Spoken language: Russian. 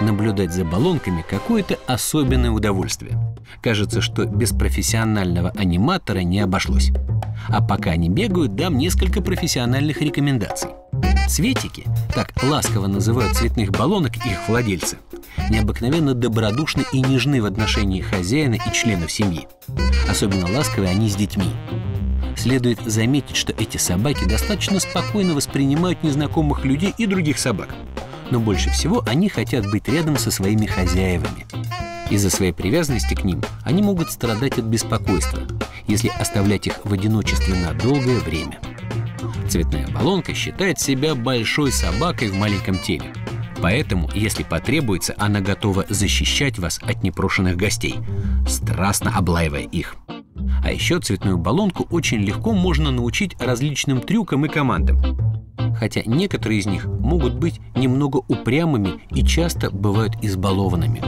Наблюдать за баллонками какое-то особенное удовольствие. Кажется, что без профессионального аниматора не обошлось. А пока они бегают, дам несколько профессиональных рекомендаций. Цветики, так ласково называют цветных баллонок их владельцы, необыкновенно добродушны и нежны в отношении хозяина и членов семьи. Особенно ласковы они с детьми. Следует заметить, что эти собаки достаточно спокойно воспринимают незнакомых людей и других собак. Но больше всего они хотят быть рядом со своими хозяевами. Из-за своей привязанности к ним они могут страдать от беспокойства, если оставлять их в одиночестве на долгое время. Цветная баллонка считает себя большой собакой в маленьком теле. Поэтому, если потребуется, она готова защищать вас от непрошенных гостей, страстно облаивая их. А еще цветную баллонку очень легко можно научить различным трюкам и командам. Хотя некоторые из них могут быть немного упрямыми и часто бывают избалованными.